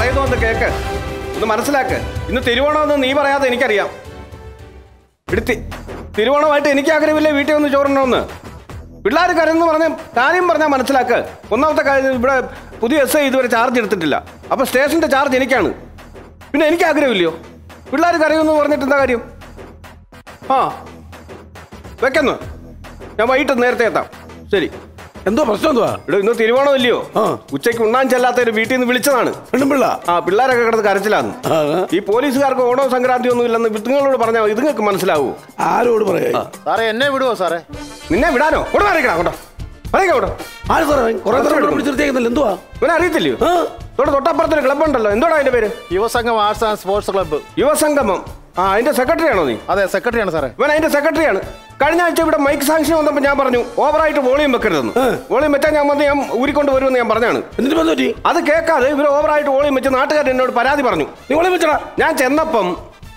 പറയുന്നു എന്ന് കേക്ക്. ഒന്ന് മനസ്സിലാക്ക്. ഇന്ന് തിരുവോണമെന്ന് നീ പറയാതെ എനിക്കറിയാം. എടുത്തി. തിരുവോണമായിട്ട് എനിക്ക് ആഗ്രഹമില്ല വീട്ടിൽ വന്ന് ചോറുണ്ടോന്ന് പിള്ളേർ കരുതെന്ന് പറഞ്ഞാൽ കാര്യം പറഞ്ഞാൽ മനസ്സിലാക്ക്. ഒന്നാമത്തെ കാര്യം ഇവിടെ പുതിയ എസ് ഐ ഇതുവരെ ചാർജ് എടുത്തിട്ടില്ല. അപ്പോൾ സ്റ്റേഷന്റെ ചാർജ് എനിക്കാണ്. പിന്നെ എനിക്ക് ആഗ്രഹമില്ലയോ? പിള്ളേർ കരയുമെന്ന് പറഞ്ഞിട്ട് എന്താ കാര്യം? ആ വെക്കുന്നു. ഞാൻ വൈകിട്ട് നേരത്തെ എത്താം. ശരി. എന്തോ പ്രശ്നം എന്തുവാ? ഇവിടെ ഇന്ന് തിരുവോണം ഇല്ലയോ? ഉച്ചയ്ക്ക് ഉണ്ണാൻ ചെല്ലാത്തൊരു വീട്ടിൽ നിന്ന് വിളിച്ചതാണ്. പെണ്ണുമ്പിള്ള. ആ പിള്ളേരൊക്കെ കിടന്ന് കരച്ചിലാന്ന്. ഈ പോലീസുകാർക്ക് ഓണോ സംക്രാന്തി ഒന്നും ഇല്ലെന്ന് നിങ്ങളോട് പറഞ്ഞാൽ ഇത് ഇതുങ്ങൾക്ക് മനസ്സിലാവൂ. ആരോട് പറയാ? സാറേ എന്നെ വിടുവോ സാറേ? നിന്നെ വിടാനോ? കൂടെ അറിയിക്കണം ഇവനെ അറിയത്തില്ലയോ? തൊട്ടപ്പുറത്തൊരു ക്ലബ് ഉണ്ടല്ലോ. എന്തോടാ അതിന്റെ പേര്? Yuvasangam arts and sports club. Yuvasangamam. ആ അതിന്റെ സെക്രട്ടറി ആണോ നീ? അതെ സെക്രട്ടറിയാണ് സാറേ. ഇവൻ അതിന്റെ സെക്രട്ടറിയാണ് കഴിഞ്ഞ ആഴ്ച ഇവിടെ മൈക്ക് സാങ്ഷൻ വന്നപ്പോൾ ഞാൻ പറഞ്ഞു ഓവറായിട്ട് വോളിയം വെക്കരുതെന്ന്. വോളിയം വെച്ചാൽ ഞാൻ വന്ന് ഞാൻ ഊരിക്കൊണ്ട് വരുമെന്ന് ഞാൻ പറഞ്ഞാണ്. എന്നിട്ട് അത് കേൾക്കാതെ ഇവർ ഓവറായിട്ട് വോളിയം വെച്ച് നാട്ടുകാരൻ എന്നോട് പരാതി പറഞ്ഞു. നീ വോളിയം വെച്ചടാ. ഞാൻ ചെന്നപ്പം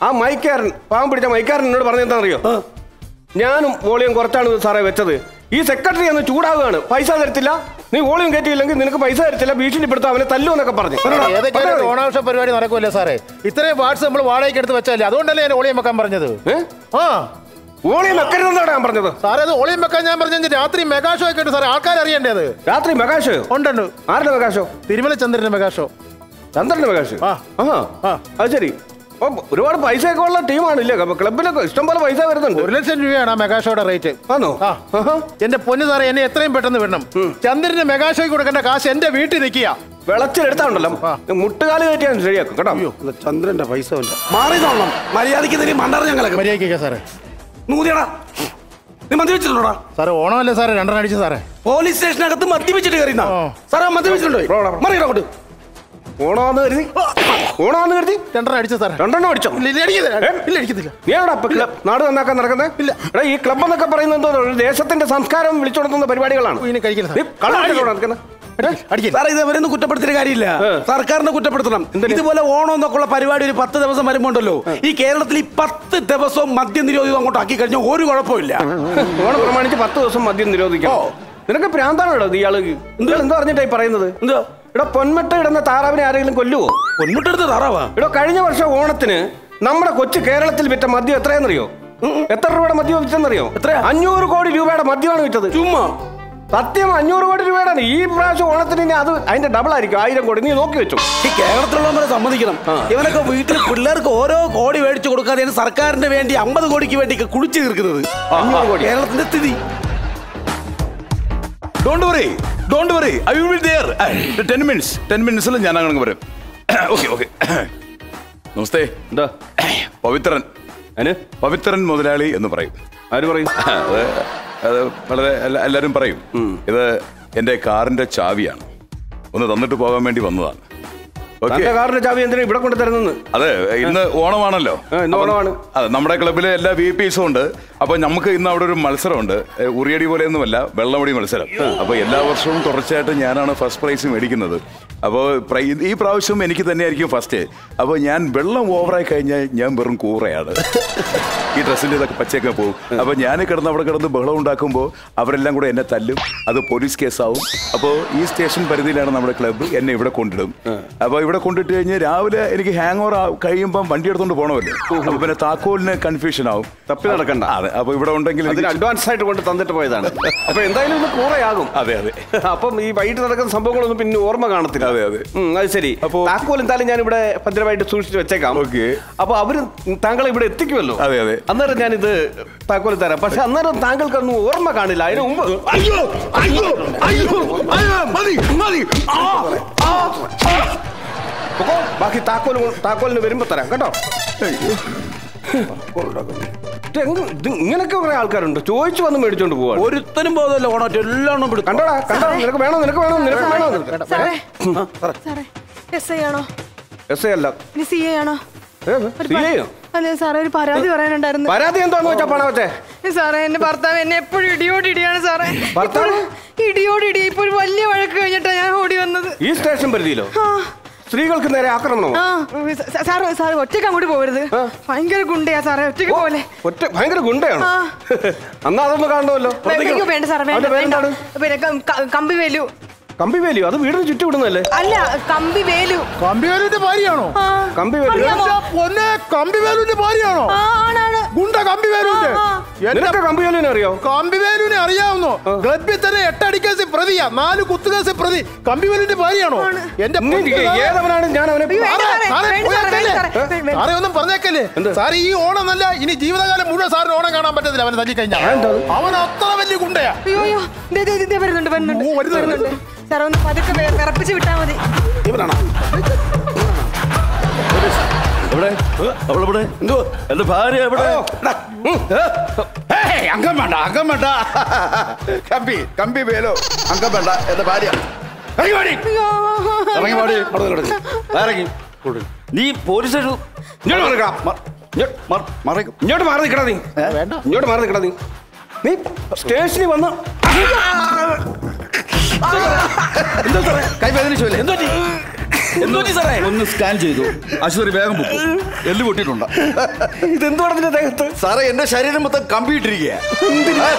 ആ മൈക്കാരൻ പാവം പിടിച്ച മൈക്കാരൻ എന്നോട് പറഞ്ഞ എന്താണെന്നറിയോ. ഞാനും വോളിയം കുറച്ചാണ് സാറേ വെച്ചത്. ഈ സെക്രട്ടറി ഒന്ന് ചൂടാവുകയാണ് പൈസ തരത്തില്ല. നീ വോളിയം കയറ്റിയില്ലെങ്കിൽ നിനക്ക് പൈസ തരത്തില്ല ഭീഷണിപ്പെടുത്ത അവനെ പറഞ്ഞു. ഏതൊക്കെയാണ് പറഞ്ഞോ. ഓണാഘോഷ പരിപാടി നടക്കുമല്ലേ സാറേ. ഇത്രയും വാട്സ് നമ്മൾ വാടകയ്ക്ക് എടുത്ത് വെച്ചല്ലേ അതുകൊണ്ടല്ലേ ഞാൻ ഓളിയം വെക്കാൻ പറഞ്ഞത്? ആ. ഓളിയും വെക്കരുതെന്നാണ് ഞാൻ പറഞ്ഞത്. സാറേ അത് ഓളിയും വെക്കാൻ ഞാൻ പറഞ്ഞു രാത്രി മെഗാഷോ ഒക്കെ ഉണ്ട് സാറേ. ആൾക്കാർ അറിയേണ്ടത് രാത്രി മെഗാഷോ ഉണ്ടുണ്ട്. ആരുടെ മെഗാഷോ തിരുമല ചന്ദ്രന്റെ മെഗാഷോ ചന്ദ്രന്റെ മെഗാഷോ. ആ. ആ. അത് ശരി. അപ്പൊ പൈസ ഒക്കെ ഉള്ള ടീമാണ് ക്ലബിലൊക്കെ ഇഷ്ടം പോലെ പൈസ വരുന്നുണ്ട്. ഒരു ലക്ഷം രൂപയാണ് ആ മെഗാഷോയുടെ റേറ്റ്. ആണോ? ആ. എന്റെ പൊന്നു സാറേ എന്നെ എത്രയും പെട്ടെന്ന് വിടണം. ചന്ദ്രന് മെഗാഷോയ്ക്ക് കൊടുക്കേണ്ട കാശ് എന്റെ വീട്ടിൽ നിൽക്കുക. വിളച്ചിലെടുത്താണ്ടല്ലോ. മുട്ടുകാൽ കയറ്റിയാൽ ശരിയാക്കും കേട്ടോ? ചന്ദ്രന്റെ പൈസ ഇല്ല മാറി നോക്കണം മര്യാദയ്ക്ക് തരും മണ്ടാറ് ഞങ്ങളൊക്കെ. മര്യാദയ്ക്ക് സാറേ. നൂതിയടാ. നീ മദ്യവെച്ചിട്ടുണ്ടോടാ സാറേ ഓണമല്ലേ സാറേ? രണ്ടെണ്ണം അടിച്ചു സാറേ. പോലീസ് സ്റ്റേഷനകത്ത് മദ്യപിച്ചിട്ട് കയറിയുന്ന. സാറേ മദ്യപിച്ചിട്ടുണ്ടോ മറിയടാ കൊണ്ട് ഓണാന്ന് കരുതി. ഓണാന്ന് കരുതി. രണ്ടെണ്ണം അടിച്ചു സാറേ. രണ്ടെണ്ണം അടിച്ചോ? ഇല്ല, അടിക്കത്തില്ല. നീ എവിടാ ക്ലബ് നാട് നന്നാക്കാൻ നടക്കുന്നത് ഇല്ല. എടാ ഈ ക്ലബ് എന്നൊക്കെ പറയുന്നത് എന്തോ ഒരു ദേശത്തിന്റെ സംസ്കാരം വിളിച്ചുണർത്തുന്ന പരിപാടികളാണ്. സാർ ഇത് അവരൊന്നും കുറ്റപ്പെടുത്തിയ കാര്യമില്ല. സർക്കാരിനെ കുറ്റപ്പെടുത്തണം. ഇതുപോലെ ഓണം എന്നൊക്കെ ഉള്ള പരിപാടി ഒരു പത്ത് ദിവസം വരുമ്പോണ്ടല്ലോ. ഈ കേരളത്തിൽ ഈ പത്ത് ദിവസവും മദ്യം നിരോധിതം അങ്ങോട്ട് ആക്കി കഴിഞ്ഞാൽ ഒരു കുഴപ്പമില്ല. ഓണം പ്രമാണിച്ച് പത്ത് ദിവസം മദ്യം നിരോധിക്കാം നിനക്ക് പ്രാന്താണോ ഇടോ ഇയാൾ? എന്തോ എന്താ പറഞ്ഞിട്ടായി പറയുന്നത്? എന്താ ഇവിടെ പൊന്മട്ട ഇടുന്ന താറാവിനെ ആരെങ്കിലും കൊല്ലുവോ? പൊന്മുട്ടെടുത്ത് താറാവാ? ഇവിടെ കഴിഞ്ഞ വർഷം ഓണത്തിന് നമ്മുടെ കൊച്ചു കേരളത്തിൽ വിറ്റ മദ്യം എത്രയെന്നറിയോ എത്ര രൂപയുടെ മദ്യം വിറ്റെന്നറിയോ? എത്ര അഞ്ഞൂറ് കോടി രൂപയുടെ മദ്യമാണ് വിറ്റത്. ചുമ്മാ. സത്യം അഞ്ഞൂറ് കോടി രൂപയുടെ ഈ പ്രാവശ്യം ഓണത്തിന് ഇനി അത് അതിന്റെ ഡബിൾ ആയിരിക്കും ആയിരം കോടി. നീ നോക്കി വെച്ചു. ഈ കേരളത്തിലുള്ളവരെ സമ്മതിക്കണം. ഇവനൊക്കെ വീട്ടിൽ പിള്ളേർക്ക് ഓരോ കോടി മേടിച്ചു കൊടുക്കാതെയാണ് സർക്കാരിന് വേണ്ടി അമ്പത് കോടിക്ക് വേണ്ടി കുടിച്ചു തീർക്കുന്നത്. കേരളത്തിന്റെ സ്ഥിതി. Don't worry don't worry I will there ten minutes ten മിനിറ്റ്സിൽ ഞാൻ അങ്ങനെ വരും. ഓക്കെ ഓക്കെ നമസ്തേ. എന്താ? പവിത്രൻ. അതിന് പവിത്രൻ മുതലാളി എന്ന് പറയും. ആര് പറയും? അത് അത് വളരെ എല്ലാ- എല്ലാവരും പറയും. ഇത് എന്റെ കാറിന്റെ ചാവിയാണ്. ഒന്ന് തന്നിട്ട് പോകാൻ വേണ്ടി വന്നതാണ്. തന്റെ കാറിന്റെ ചാവി എന്തിനാ ഇവിടെ കൊണ്ട് തരുന്നെന്ന് അതെ ഇന്ന് ഓണമാണല്ലോ. ഇന്ന് ഓണമാണ്. അതെ നമ്മുടെ ക്ലബിലെ എല്ലാ വി പിസും ഉണ്ട്. അപ്പൊ നമുക്ക് ഇന്ന് അവിടെ ഒരു മത്സരമുണ്ട് ഉണ്ട്. ഉറിയടി പോലെയൊന്നുമല്ല വെള്ളമടി മത്സരം. അപ്പൊ എല്ലാ വർഷവും തുടർച്ചയായിട്ട് ഞാനാണ് ഫസ്റ്റ് പ്രൈസ് മേടിക്കുന്നത്. അപ്പോൾ ഈ പ്രാവശ്യം എനിക്ക് തന്നെയായിരിക്കും ഫസ്റ്റ് അപ്പോൾ ഞാൻ വെള്ളം ഓവറായി കഴിഞ്ഞാൽ ഞാൻ വെറും കൂറയാണ്. ഈ ഡ്രസ്സിന്റെ ഇതൊക്കെ പച്ചയൊക്കെ പോകും. അപ്പോൾ ഞാൻ കിടന്ന് അവിടെ കിടന്ന് ബഹളം ഉണ്ടാക്കുമ്പോൾ അവരെല്ലാം കൂടെ എന്നെ തല്ലും. അത് പോലീസ് കേസാവും. അപ്പോൾ ഈ സ്റ്റേഷൻ പരിധിയിലാണ് നമ്മുടെ ക്ലബ്ബ് എന്നെ ഇവിടെ കൊണ്ടിടും. അപ്പോൾ ഇവിടെ കൊണ്ടിട്ട് കഴിഞ്ഞ് രാവിലെ എനിക്ക് ഹാങ് ഓവർ കഴിയുമ്പോൾ വണ്ടി എടുത്തോണ്ട് പോകണമല്ലോ അപ്പൊ പിന്നെ താക്കോലിന് കൺഫ്യൂഷൻ ആവും. തപ്പി നടക്കണ്ട. അതെ അപ്പൊ ഇവിടെ ഉണ്ടെങ്കിൽ അതിന് അഡ്വാൻസ് ആയിട്ട് കൊണ്ട് തന്നിട്ട് പോയതാണ്. അപ്പൊ എന്തായാലും ഒന്ന് കൂറയാകും. അതെ അതെ. അപ്പം ഈ വൈകിട്ട് നടക്കുന്ന സംഭവങ്ങളൊന്നും പിന്നെ ഓർമ്മ കാണത്തില്ല. അതെ, അതെ. അത് ശരി. അപ്പൊ താക്കോൽ എന്തായാലും ഞാൻ ഇവിടെ ഭദ്രമായിട്ട് സൂക്ഷിച്ച് വെച്ചേക്കാം. ഓക്കെ. അപ്പൊ അവർ താങ്കളെ ഇവിടെ എത്തിക്കുമല്ലോ. അതെ, അതെ. അന്നേരം ഇത് താക്കോൽ തരാം. പക്ഷെ അന്നേരം താങ്കൾക്കൊന്നും ഓർമ്മ കാണില്ല. അതിന് മുമ്പ് അയ്യോ അയ്യോ അയ്യോ അയ്യോ മതി മതി. ആ ആ. ബാക്കി താക്കോൽ താക്കോലിന് വരുമ്പോ തരാം കേട്ടോ. ഇങ്ങനൊക്കെ കുറെ ആൾക്കാരുണ്ട്. ചോദിച്ചു വന്ന് മേടിച്ചോണ്ട് പോവാ ഒരുത്തനും പോകുന്നല്ലോ ഓണോട്ട് എല്ലാം കണ്ടോടാ കണ്ടോ നിനക്ക് വേണോ നിനക്ക് വേണോ നിനക്ക് വേണോ? സാറേ സാറേ. എസ് ഐ ആണോ? എസ് ഐ അല്ല. സി ഐ ആണോ? അതെ സാറേ ഒരു പരാതി പറയാനുണ്ടായിരുന്നു. പരാതി എന്താന്ന് വെച്ചാ പണ വെച്ചേ? സാറേ എന്റെ ഭർത്താവ് എന്നെ എപ്പോഴും ഇടിയോട് ഇടിയാണ് സാറേ. ഭർത്താവ്? ഇപ്പോൾ ഇടിയോട് ഇടി ഇപ്പൊ ഒരു വലിയ വഴക്ക് കഴിഞ്ഞിട്ടാ ഞാൻ ഓടി വന്നത്. ഈ സ്റ്റേഷൻ പരിധിയിലോ? ആ. സ്ത്രീകൾക്ക് നേരെ ആക്രമണം സാറ് സാർ ഒറ്റയ്ക്ക് അങ്ങോട്ട് പോകരുത്. ഭയങ്കര ഗുണ്ടയാ സാറേ ഒറ്റയ്ക്ക് പോലെ. ഒറ്റ ഭയങ്കര ഗുണ്ടയാണ്. അന്നാ അതൊന്നും കാണണമല്ലോ. വേണ്ട സാറേ വേണ്ട പിന്നെ കമ്പി വേലു. കമ്പി വേലു അത് വീടിന് ചുറ്റും ഇടുന്നല്ലേ അല്ല കമ്പി വേലു. കമ്പി വേലിന്റെ ഭാര്യയാണോ? കമ്പി വേലു. കമ്പി വേലുവിന്റെ ഭാര്യയാണോ? ഗുണ്ട കമ്പിവേലുവിന്റെ ആ, എന്റെ നിനക്ക് കമ്പി വേലിനെ അറിയോ? കമ്പിവേലുവിനെ അറിയാവുന്നോ? ക്ലബിൽ തന്നെ എട്ടടി കേസ് പ്രതിയാ നാല് കുത്തുകേസ് പ്രതി. കമ്പിവേലുവിന്റെ ഭാര്യയാണോ? എന്റെ ഏതവനാണ്? ഞാൻ അവനെ സാറേ, ഒന്നും പറഞ്ഞേക്കല്ലേ? സാറേ ഈ ഓണം നല്ല ഇനി ജീവിതകാലം മുഴുവൻ സാറിന് ഓണം കാണാൻ പറ്റത്തില്ല അവനെ തല്ലി കഴിഞ്ഞാൽ അവൻ അത്ര വലിയ ഗുണ്ടയാ. അയ്യോ അയ്യോ. ദേ, ദേ, ദേ, ദേ, വരുന്നുണ്ട് വരുന്നുണ്ട് വരുന്നു. ഒന്ന് പതുക്കെ വിട്ടാ മതി. ഇവനാണോ? എവിടെ? അവളെവിടെ? എന്തോ? എന്റെ ഭാര്യ എവിടെ? അംഗം വേണ്ട അംഗം വേണ്ട. കമ്പി കമ്പി വേലോ അംഗം വേണ്ട എന്റെ ഭാര്യ. ഇറങ്ങി പാടി. ഇറങ്ങി നീ പോലീസ് ഇങ്ങോട്ട് മാറി നിൽക്കണം. ഇങ്ങോട്ട് മാറി മാറി നീ. വേണ്ട ഇങ്ങോട്ട് മാറി നിൽക്കണ നീ. നീ സ്റ്റേഷനിൽ വന്ന് എന്തോ സാറേ? കൈ വേദനിച്ചല്ലേ എന്തോ സാറേ? ഒന്ന് സ്കാൻ ചെയ്തു. ആശുപത്രി വേഗം പോകും എല്ല് പൊട്ടിയിട്ടുണ്ട്. ഇതെന്തുവാണ് നിന്റെ ദേഹത്ത് സാറേ എന്റെ ശരീരം മൊത്തം കമ്പിയിട്ടിരിക്കുക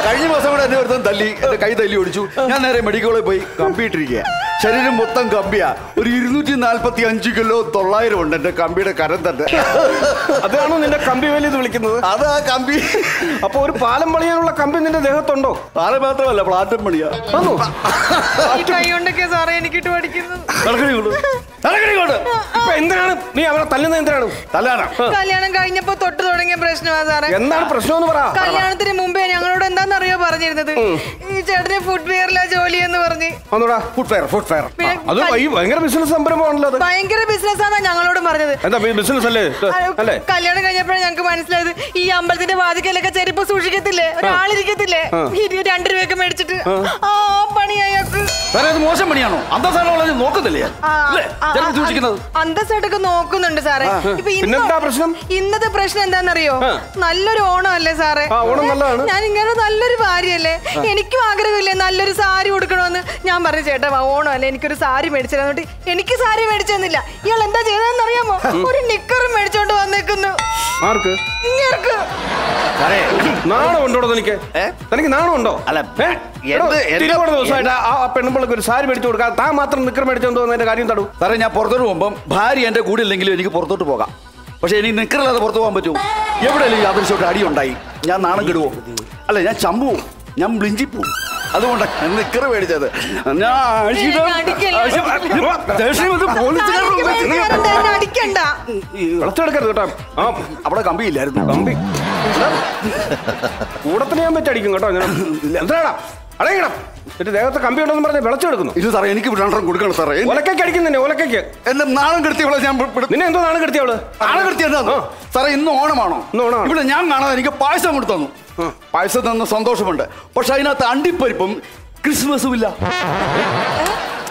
കഴിഞ്ഞ മാസം കൂടെ എന്നെ ഒരുത്തൻ തല്ലി എന്റെ കൈ തല്ലി ഓടിച്ചു. ഞാൻ നേരെ മെഡിക്കൽ കോളേജിൽ പോയി കമ്പിയിട്ടിരിക്കുക ശരീരം മൊത്തം കമ്പിയാ. ഒരു ഇരുന്നൂറ്റി നാല്പത്തി അഞ്ച് കിലോ തൊള്ളായിരം ഉണ്ട് എന്റെ കമ്പിയുടെ കരം തന്നെ. അതാണോ നിന്റെ കമ്പി വലിയ എന്ന് വിളിക്കുന്നത്? അതാ കമ്പി. അപ്പൊ ഒരു പാലം പണിയാനുള്ള കമ്പി നിന്റെ ദേഹത്തുണ്ടോ? പാലം മാത്രമല്ല പ്ലാറ്റം പണിയാ. ആണോ? ഈ കൈ കൊണ്ടൊക്കെ സാറേ എനിക്കിട്ട് പഠിക്കുന്നത്. എന്തിനാണ് നീ അവരെ തല്ലുന്നത് എന്തിനാണ്? കല്യാണം കഴിഞ്ഞപ്പോ തൊട്ട് തുടങ്ങിയ പ്രശ്നമാണ് സാറേ. എന്താണ് പ്രശ്നം എന്ന് പറ. കല്യാണത്തിന് മുമ്പേ ഞങ്ങളോട് എന്താണെന്നറിയോ പറഞ്ഞിരുന്നത്? ഈ ചേട്ടന് ഫുഡ് വെയറിലാ ജോലി എന്ന് പറഞ്ഞ്. ഒന്നൂടാ ഫുഡ് ഫെയർ ഫുഡ് ഫെയർ അത് ഈ ഭയങ്കര ബിസിനസ് സംരംഭമാണല്ലോ അത്. ഭയങ്കര ബിസിനസ്സാന്നാ ഞങ്ങളോട് പറഞ്ഞത്. എന്താ ബിസിനസ് അല്ലേ? അല്ലേ? കല്യാണം കഴിഞ്ഞപ്പോഴാണ് ഞങ്ങൾക്ക് മനസ്സിലായത് ഈ അമ്പലത്തിന്റെ വാതിക്കലൊക്കെ ചെരുപ്പ് സൂക്ഷിക്കത്തില്ലേ? ഒരാളിരിക്കത്തില്ലേ? രണ്ടു രൂപയൊക്കെ മേടിച്ചിട്ട് ആ. പണി അയാൾക്ക്. മോശം പണിയാണോ? അന്തസ്സാണോ നോക്കുന്നില്ലേ അന്തസ്സായിട്ടൊക്കെ നോക്കുന്നുണ്ട് സാറേ. ഇപ്പൊ ഇന്ന് പിന്നെന്താ പ്രശ്നം? പ്രശ്നം എന്താണെന്നറിയോ? നല്ലൊരു ഓണം അല്ലേ സാറേ ഓണം നല്ലതാണ്. ഞാൻ ഇങ്ങനെ നല്ലൊരു ഭാര്യയല്ലേ? എനിക്കും ആഗ്രഹമില്ലേ നല്ലൊരു സാരി കൊടുക്കണമെന്ന് ഞാൻ പറഞ്ഞു ചേട്ടാ ഓണോ അല്ലേ എനിക്കൊരു സാരി മേടിച്ചു എനിക്ക് സാരി മേടിച്ചെന്നില്ല. ഇയാൾ എന്താ ചെയ്തതെന്ന് അറിയാമോ ഒരു നിക്കറും മേടിച്ചോണ്ട് വന്നേക്കുന്നു. ആർക്ക്? ഇങ്ങേർക്ക്. സാറേ നാണം ഉണ്ടോ തനിക്ക്? തനിക്ക് നാണം അല്ല, തിരുവോണ ദിവസമായിട്ട് ആ ആ ഒരു സാരി മേടിച്ചു കൊടുക്കാൻ താൻ മാത്രം നിക്കർ മേടിച്ചോണ്ട് വന്നതിന്റെ കാര്യം തടു. സാറേ ഞാൻ പുറത്തോട്ട് പോകുമ്പം ഭാര്യ എന്റെ കൂടെ ഇല്ലെങ്കിലും എനിക്ക് പുറത്തോട്ട് പോകാം. പക്ഷെ എനിക്ക് നിക്കറില്ലാതെ പുറത്തു പോകാൻ പറ്റുമോ? എവിടെയെങ്കിലും യാദൃശ്യമായിട്ട് അടി ഉണ്ടായി? ഞാൻ നാണം കെടുവോ? അല്ല ഞാൻ ചമ്പുവും? ഞാൻ ബ്ലിഞ്ചി പോവും അതുകൊണ്ടാണ് നിക്കറ് മേടിച്ചത്. വിളച്ചെടുക്കരുത് കേട്ടോ. ആ അവിടെ കമ്പിയില്ലായിരുന്നു കമ്പി. കൂടത്തിന് ഞാൻ വെച്ചടിക്കും കേട്ടോ ഞാൻ എന്താടാ അടയണം. എന്നിട്ട് ദേഹത്തെ കമ്പി ഉണ്ടെന്ന് പറഞ്ഞ് വിളച്ചെടുക്കുന്നു. ഇത് സാറേ എനിക്ക് രണ്ടെണ്ണം കൊടുക്കണം സാറേ. ഒലക്കയ്ക്ക് അടിക്കുന്നെ ഒലക്കയ്ക്ക്. എന്നെ നാണം കെടുത്തിയവളെ ഞാൻ. നിന്നെ എന്തോ നാണം കെടുത്തിയവൾ നാണം കെടുത്തി എന്താ സാറേ ഇന്ന് ഓണമാണോ? ഓണമാണ്. ഇവിടെ ഞാൻ കാണാതെ എനിക്ക് പായസം കൊടുത്തു തന്നു. പായസം തന്ന സന്തോഷമുണ്ട്. പക്ഷെ അതിനകത്ത് അണ്ടിപ്പരിപ്പും ക്രിസ്മസും ഇല്ല.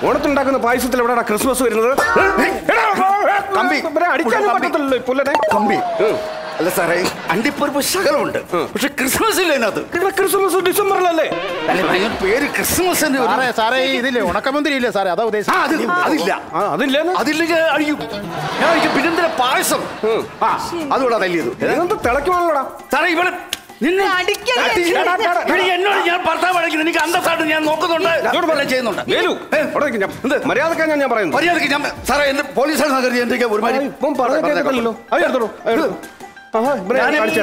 ഓണത്തിനുണ്ടാക്കുന്ന പായസത്തിൽ എവിടെയാണ് ക്രിസ്മസ് വരുന്നത്? കമ്പി. അടിക്കാനും. പറ്റത്തില്ലല്ലോ പുല്ലനെ. കമ്പി. അല്ല സാറേ അണ്ടിപ്പരിപ്പ് ശകലമുണ്ട്. പക്ഷെ ക്രിസ്മസ് ഇല്ല അതിനകത്ത് ഇവിടെ ക്രിസ്മസ് ഡിസംബറിലല്ലേ? പേര് ക്രിസ്മസ് സാറേ ഇതില്ലേ ഉണക്കമുന്തിരി ഇല്ലേ സാറേ? അതാ ഉദ്ദേശം ഉദ്ദേശിച്ചത് അതില്ല. ആ അതില്ലേന്ന് അതില്ലെങ്കിൽ അഴിയും ഞാൻ അഴിക്കും. പിന്നെന്തിനാ പായസം? ആ അതുകൂടാ തല്ലിയത്. ഇതെന്ത് തിളക്കുവാണല്ലോടാ സാറേ ഇവിടെ നിന്നെ എന്നോട് ഞാൻ ഭർത്താവ് അടയ്ക്കുന്നു എനിക്ക് അന്തസ്സായിട്ട് ഞാൻ നോക്കുന്നുണ്ട്. ചെയ്യുന്നുണ്ട്. നിൽക്ക് ഞാൻ- എന്ത്? മര്യാദക്കാ ഞാൻ ഞാൻ പറയുന്നത്. മര്യാദയ്ക്ക് ഞാൻ സാറേ എന്റെ പോലീസ് കരുതി എന്റെ ഒരുമാതിരി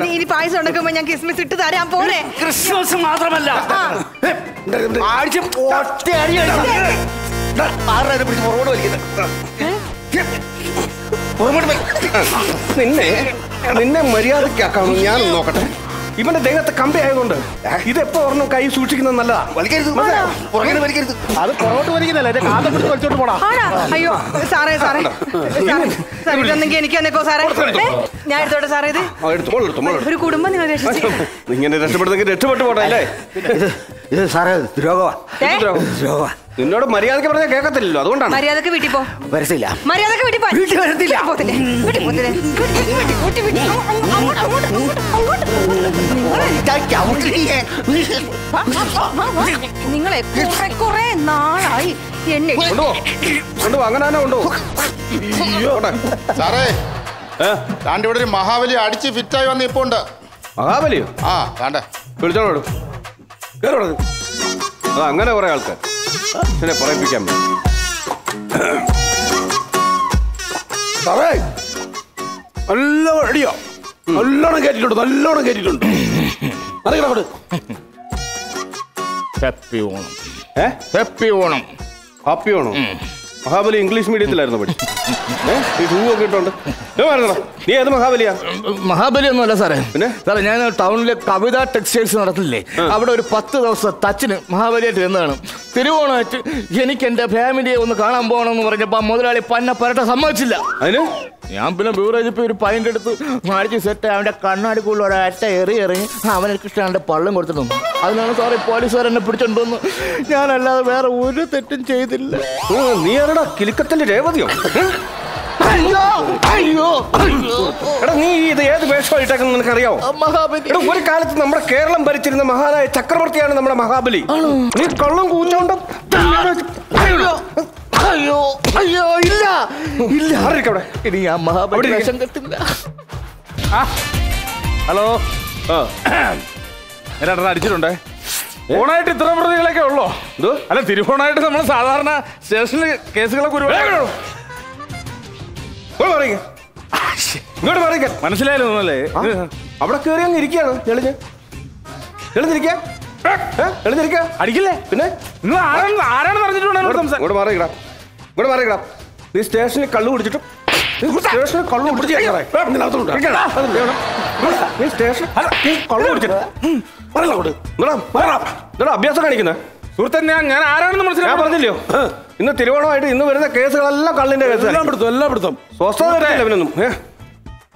ഇനി- പായസം ഉണ്ടാക്കുമ്പോ ഞാൻ കിസ്മിസ് ഇട്ട് തരാൻ പോരെ. ക്രിസ്മസ് മാത്രമല്ല. നിന്നെ നിന്നെ മര്യാദക്കാക്കാം ഞാൻ നോക്കട്ടെ. ഇവന്റെ ദേഹത്തെ കമ്പി ആയതുകൊണ്ട് ഇതെപ്പോ ഒരെണ്ണം കൈ സൂക്ഷിക്കുന്നത് നല്ലതാ? വലിക്കരുത്. പുറകെ വലിക്കരുത്. അത് പുറകോട്ട് വലിക്കുന്നല്ലേ എന്റെ കാന്തം പിടിച്ച് വലിച്ചോണ്ട് പോടാ. അയ്യോ സാറേ സാറേ. ഇതൊന്നെങ്കിൽ എനിക്ക് എന്നേക്കോ സാറേ? ഞാൻ എടുത്തോട്ടെ സാറേ ഇത്? ഒരു കുടുംബം നിങ്ങൾ രക്ഷിച്ചു. ഇങ്ങനെ രക്ഷപ്പെടുന്നെങ്കിൽ രക്ഷപ്പെട്ടു പോട്ടെ അല്ലേ? ഇത് സാറേ ദ്രോഹമാ ഏ? നിന്നോട് മര്യാദയ്ക്ക് പറഞ്ഞാൽ കേൾക്കത്തില്ലല്ലോ അതുകൊണ്ടാണ്. മര്യാദയ്ക്ക് വീട്ടിൽ പോ. വരത്തില്ല. മര്യാദയ്ക്ക് വീട്ടിൽ പോ വീട്ടിൽ വരത്തില്ല. പോത്തില്ല വീട്ടിൽ പോത്തില്ലേ വീട്ടിൽ, വീട്ടിൽ. അങ്ങോട്ട്, അങ്ങോട്ട്, അങ്ങോട്ട്. നിങ്ങളെ നിങ്ങളെ കുറെ കുറെ നാളായി എന്നെ കൊണ്ടോ കൊണ്ടോ അങ്ങനെ തന്നെ കൊണ്ടോ. സാറേ? താണ്ട് ഇവിടെ ഒരു മഹാബലി അടിച്ച് ഫിറ്റായി വന്ന് ഇപ്പൊ ഉണ്ട്. മഹാബലിയോ? ആ താണ്ട വിളിച്ചോളൂ. കേറോളൂ. അത് അങ്ങനെ കുറെ ആൾക്കാർ ഇതിനെ പറയിപ്പിക്കാൻ സാറേ നല്ല അടിയോ? നല്ലോണം കയറ്റിട്ടുണ്ട് നല്ലോണം കയറ്റിട്ടുണ്ട് അറിയണം അങ്ങോട്ട്. ഹാപ്പി ഓണം. ഏ? Happy Onam. Happy Onam. Mahabali English മീഡിയത്തിലായിരുന്നു shoe ഒക്കെ ഇട്ടുണ്ട്. നീ ഏത് മഹാബലിയാ? മഹാബലി ഒന്നുമല്ല സാറേ. പിന്നെ? സാറേ ഞാൻ ടൗണിലെ കവിത ടെക്സ്റ്റൈൽസ് നടത്തില്ലേ? അവിടെ ഒരു പത്ത് ദിവസം തച്ചിന് മഹാബലിയായിട്ട് തിരുവോണമായിട്ട് എനിക്ക് എന്റെ ഫാമിലിയെ ഒന്ന് കാണാൻ പോകണമെന്ന് പറഞ്ഞപ്പോ ആ മുതലാളി പന്ന പരട്ട സമ്മതിച്ചില്ല. അതിന്? ഞാൻ പിന്നെ ബീവറേജ് പോയി ഒരു പൈന്റ് എടുത്ത് മാടിച്ച് സെറ്റ് അവന്റെ കണ്ണാടിക്കുള്ള അറ്റ എറി എറിഞ്ഞ് അവനൊക്കെ ഇഷ്ടം അവന്റെ പള്ളം കൊടുത്തിട്ടുണ്ട് അതിനാണ് സാറേ പോലീസുകാർ എന്നെ പിടിച്ചിട്ടുണ്ടെന്ന് ഞാനല്ലാതെ വേറെ ഒരു തെറ്റും ചെയ്തില്ല. നീ ആരടാ കിലുക്കത്തിന്റെ രേവതിയോ? അയ്യോ അയ്യോ. അയ്യോ എടാ നീ ഇത് ഏത് വേഷമാണ് ഇട്ടേക്കുന്നത് നിനക്കറിയാവോ? മഹാബലി. എടാ ഒരു കാലത്ത് നമ്മുടെ കേരളം ഭരിച്ചിരുന്ന മഹാനായ ചക്രവർത്തിയാണ് നമ്മുടെ മഹാബലി. നീ കള്ളം കൂച്ചോണ്ടും അയ്യോ അയ്യോ അയ്യോ ഇല്ല ഇല്ല. ഇനി മഹാബലി അവിടെ വേഷം കെട്ടില്ല. ഹലോ. രണ്ടെണ്ണം അടിച്ചിട്ടുണ്ടേ? ഓണായിട്ട് ഇത്ര പ്രതികളൊക്കെ ഉള്ളോ? അല്ല തിരുവോണായിട്ട് നമ്മൾ സാധാരണ സ്റ്റേഷനിൽ കേസുകളൊക്കെ ഒരുപാട് മാറിക്ക. ഇങ്ങോട്ട് മാറിക്ക. മനസ്സിലായാലും തോന്നല്ലേ അവിടെ കയറി അങ്ങ് ഇരിക്കുകയാണ്. എളിഞ്ഞ്. എളിഞ്ഞിരിക്കുക എളിഞ്ഞിരിക്കുക അടിക്കില്ലേ? പിന്നെ? നിങ്ങൾ ആരാണ് ആരാണ് പറഞ്ഞിട്ടുണ്ടോ ഇങ്ങോട്ട് മാറിക്കടാ ഇങ്ങോട്ട് മാറിക്കടാ നീ സ്റ്റേഷനിൽ കള്ളു കുടിച്ചിട്ടും സ്റ്റേഷനിൽ കള്ളു കള്ളു കുടിച്ചിട്ട് അഭ്യാസം കാണിക്കുന്നേ. സുഹൃത്തെ ഞാൻ ആരാണെന്ന് ഞാൻ മനസ്സിലാക്കി പറഞ്ഞില്ലയോ? ഇന്ന് തിരുവോണമായിട്ട് ഇന്ന് വരുന്ന കേസുകളെല്ലാം കള്ളിന്റെ കേസ് എല്ലാം പിടുത്തം എല്ലാം പിടുത്തം. സ്വസ്ഥത ഇവനൊന്നും. ഏ?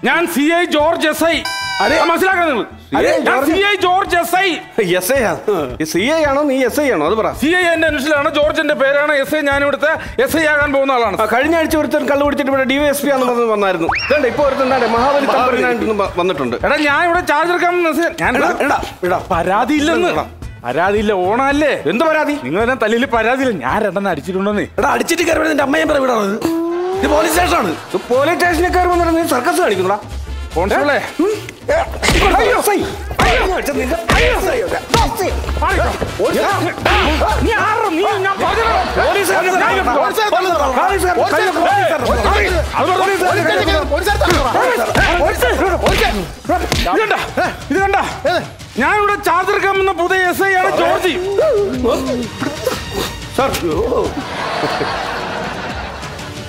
ഞാൻ C I George S I മനസ്സിലാക്കണം നിങ്ങൾ? C I George S I S I C I ആണോ നീ എസ് ഐ ആണോ? അത് പറ. സി ഐ എന്റെ അന്വേഷണമാണ് ജോർജിന്റെ പേരാണ് എസ് ഐ ഞാൻ ഇവിടുത്തെ എസ് ഐ ആകാൻ പോകുന്ന ആളാണ്. കഴിഞ്ഞ ആഴ്ച ഒരുത്തൻ കള്ളു കുടിച്ചിട്ട് ഇവിടെ ഡി എസ് പി ആണെന്ന് പറഞ്ഞ് വന്നായിരുന്നു കണ്ടോ ഇപ്പൊ ഒരുത്തൻ മഹാബലി തമ്പരനായിട്ടൊന്നും വന്നിട്ടുണ്ട്. എടാ ഞാൻ ഇവിടെ ചാർജ് എടുക്കാൻ പരാതി ഞാൻ എടാ, പരാതിയില്ല ഓണല്ലേ എന്ത് പരാതി നിങ്ങൾ എന്നെ തല്ലിൽ പരാതിയില്ല ഞാൻ രണ്ടെണ്ണം അടിച്ചിട്ടുണ്ടെന്നേ എടാ അടിച്ചിട്ട് കയറി നിന്റെ അമ്മയും പറ വിടാണ് ഇത് പോലീസ് സ്റ്റേഷനാണ് പോലീസ് സ്റ്റേഷനിൽ കയറി വന്നിട്ട് നീ സർക്കസ് കാണിക്കുന്നുടാ കോൺസ്റ്റബിളെ അയ്യോ, സൈ. ഇത് കണ്ട ഇവിടെ ചാർജ് എടുക്കാൻ വന്ന പുതിയ എസ് ഐ ആണ് ജോർജി. സാർ.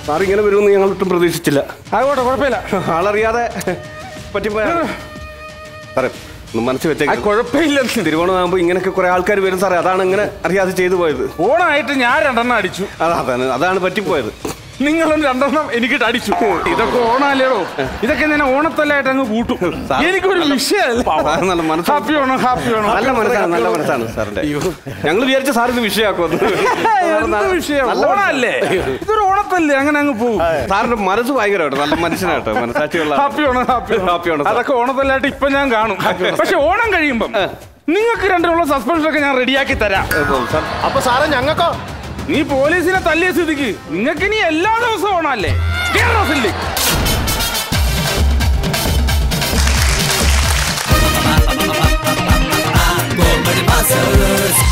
സാർ ഇങ്ങനെ വരുമെന്ന് ഞങ്ങൾ ഒട്ടും പ്രതീക്ഷിച്ചില്ല. ആയിക്കോട്ടെ കുഴപ്പമില്ല. ആളറിയാതെ പറ്റിപ്പോയ. സാറേ ഒന്ന് മനസ്സിൽ വെച്ചേക്കാം. കുഴപ്പമില്ല. തിരുവോണമാകുമ്പോൾ ഇങ്ങനെയൊക്കെ കുറെ ആൾക്കാർ വരും സാറേ. അതാണ് ഇങ്ങനെ അറിയാതെ ചെയ്തു പോയത്. ഓണായിട്ട് ഞാൻ രണ്ടെണ്ണം അടിച്ചു. അതാ അതാണ് അതാണ് പറ്റിപ്പോയത്. നിങ്ങളും രണ്ടെണ്ണം എനിക്ക് അടിച്ചു ഇതൊക്കെ ഓണല്ലേടോ? ഇതൊക്കെ ഞാൻ ഓണത്തല്ലായിട്ട് അങ്ങ് കൂട്ടും. എനിക്കൊരു വിഷയമല്ല. മനസ്സാണ്. ഹാപ്പി ആണോ ഹാപ്പി ആണോ നല്ല മനസ്സാണ് നല്ല മനസ്സാണ് സാറിന്റെ. ഞങ്ങൾ വിചാരിച്ച സാർ ഇത് വിഷയമാക്കും വിഷയം? ഓണല്ലേ ഇതൊരു ഓണത്തല്ലേ? അങ്ങനെ അങ്ങ് പോകും സാറിന്റെ മനസ്സ് ഭയങ്കരമായിട്ട് നല്ല മനുഷ്യനാട്ടോ മനസ്സാക്ഷിയുള്ള ഹാപ്പി ആണോ ഹാപ്പി ഓണം. ഹാപ്പി ആണോ. അതൊക്കെ ഓണത്തല്ലായിട്ട് ഇപ്പൊ ഞാൻ കാണും. പക്ഷെ ഓണം കഴിയുമ്പം നിങ്ങൾക്ക് രണ്ടിനുള്ള സസ്പെൻഷൻ ഒക്കെ ഞാൻ റെഡിയാക്കി തരാം. സാർ. അപ്പൊ സാറേ ഞങ്ങൾക്കോ? നീ പോലീസിനെ തല്ലിയ സ്ഥിതിക്ക് നിങ്ങൾക്ക് ഇനി എല്ലാ ദിവസവും ഓണല്ലേ Master